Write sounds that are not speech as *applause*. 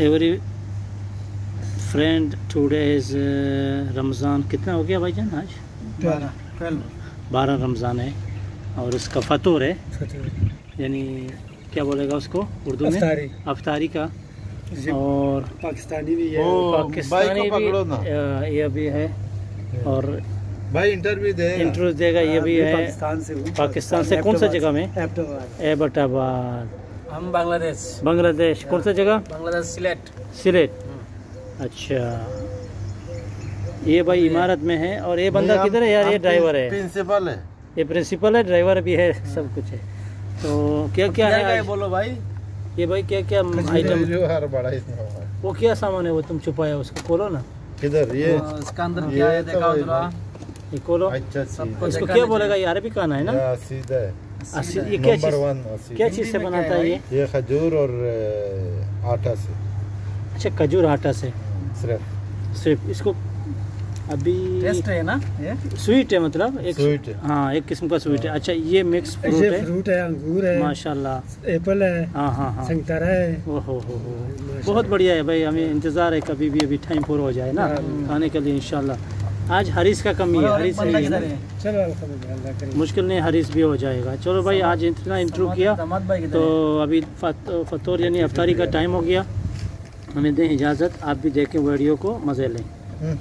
Every friend today is Ramzan कितना हो गया भाईजान आज? बारह। रमज़ान है और उसका फतूर है। यानी क्या बोलेगा उसको? उर्दू में? अफ्तारी। अफ्तारी का। और पाकिस्तानी भी है। पाकिस्तानी भाई को भी पकड़ो ना। ये भी है। और भाई इंटरव्यू दे। इंटरव्यू देगा ये भी है। पाकिस्तान से पाकिस्तान से कौन सा जगह में? एबटाबाद। हम बांग्लादेश। बांग्लादेश। कौन सा जगह? बांग्लादेश सिलेट। सिलेट। अच्छा। ये भाई इमारत में है और ये बंदा किधर है यार? ये ड्राइवर है। प्रिंसिपल है। ये प्रिंसिपल है ड्राइवर भी है सब कुछ है। तो क्या क्या है? बोलो भाई? ये भाई क्या क्या *laughs* आइटम है। वो क्या सामान है वो तुम छुपाया उसको? खोलो ना। किधर? ये हाँ, इसका अंदर क्या है? तो दिखाओ ये खोलो। अच्छा इसको क्या बोलेगा? ये अरबी खाना है ना। सीधा है। असी- ये क्या नंबर चीज़ वन असी। क्या चीज़ से बनाता है है ये ये खजूर और आटा से। अच्छा खजूर आटा से। सिर्फ़। सिर्फ़ इसको अभी टेस्ट है ना ये? स्वीट है मतलब एक स्वीट है। हाँ एक किस्म का स्वीट है। अच्छा ये मिक्स फ्रूट है। फ्रूट है अंगूर है। माशाल्लाह। एप्पल है। हाँ हाँ हाँ। संतरा है। ओहो हो हो बहुत बढ़िया है भाई हमें इंतज़ार है कभी भी अभी टाइम पूरा हो जाए ना। खाने के लिए इंशाल्लाह। आज हरीश का कमी है और एक हरीस बंदा नहीं है। किधर ना? है? चलो करे मुश्किल नहीं हरीश भी हो जाएगा। चलो भाई आज इतना इंटरव्यू किया तो अभी फतौर यानी अफ्तारी का टाइम हो गया। हमें दें इजाज़त आप भी देखें वीडियो को मज़े लें। हम्म।